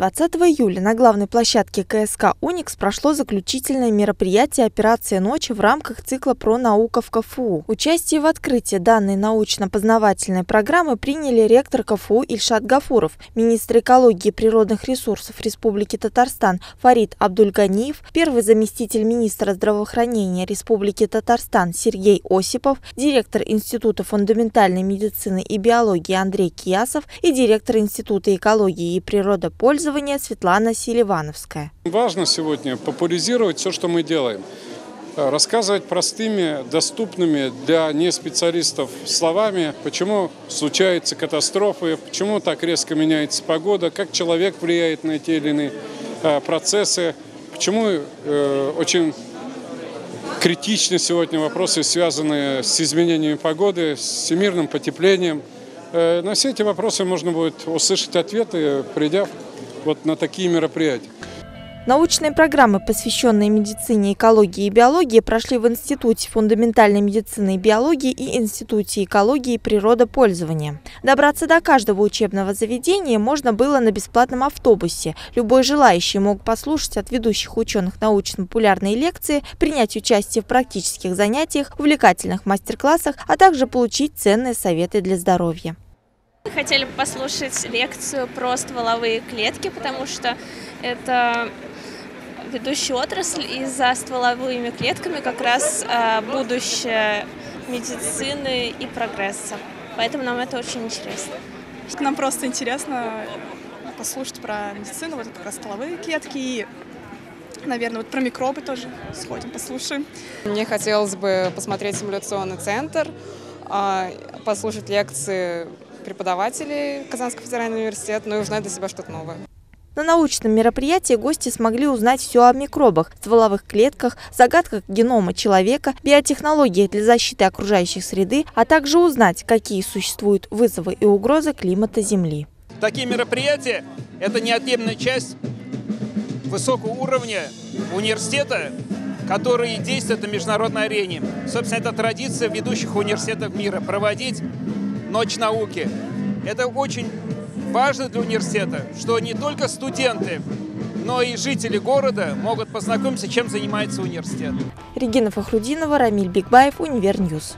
20 июля на главной площадке КСК «Уникс» прошло заключительное мероприятие «Операция ночи» в рамках цикла «Про наука в КФУ». Участие в открытии данной научно-познавательной программы приняли ректор КФУ Ильшат Гафуров, министр экологии и природных ресурсов Республики Татарстан Фарид Абдульганиев, первый заместитель министра здравоохранения Республики Татарстан Сергей Осипов, директор Института фундаментальной медицины и биологии Андрей Киясов и директор Института экологии и природопользования Светлана Селивановская. Важно сегодня популяризировать все, что мы делаем. Рассказывать простыми, доступными для неспециалистов словами, почему случаются катастрофы, почему так резко меняется погода, как человек влияет на те или иные э, процессы, почему э, очень критичны сегодня вопросы, связанные с изменениями погоды, с всемирным потеплением. Э, на все эти вопросы можно будет услышать ответы, придя вот на такие мероприятия. Научные программы, посвященные медицине, экологии и биологии, прошли в Институте фундаментальной медицины и биологии и Институте экологии и природопользования. Добраться до каждого учебного заведения можно было на бесплатном автобусе. Любой желающий мог послушать от ведущих ученых научно-популярные лекции, принять участие в практических занятиях, увлекательных мастер-классах, а также получить ценные советы для здоровья. Мы хотели бы послушать лекцию про стволовые клетки, потому что это ведущая отрасль, и за стволовыми клетками как раз а, будущее медицины и прогресса. Поэтому нам это очень интересно. Нам просто интересно послушать про медицину, вот это как раз стволовые клетки и Наверное, вот про микробы тоже сходим, послушаем. Мне хотелось бы посмотреть симуляционный центр, а, послушать лекции преподавателей Казанского федерального университета, ну и узнать для себя что-то новое. На научном мероприятии гости смогли узнать все о микробах, стволовых клетках, загадках генома человека, биотехнологиях для защиты окружающей среды, а также узнать, какие существуют вызовы и угрозы климата Земли. Такие мероприятия – это неотъемлемая часть высокого уровня университета, который действует на международной арене. Собственно, это традиция ведущих университетов мира – проводить Ночь науки. Это очень важно для университета, что не только студенты, но и жители города могут познакомиться, чем занимается университет. Регина Фахрудинова, Рамиль Бигбаев, Univer News.